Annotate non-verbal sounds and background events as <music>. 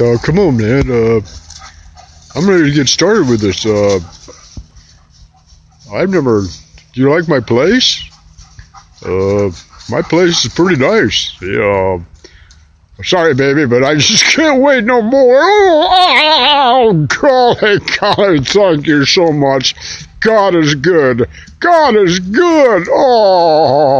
Uh, come on, man. Uh, I'm ready to get started with this. Uh, I've never. Do you like my place? Uh, my place is pretty nice. Yeah. Sorry, baby, but I <laughs> just can't wait no more. Oh, golly, golly, thank you so much. God is good. God is good. Oh.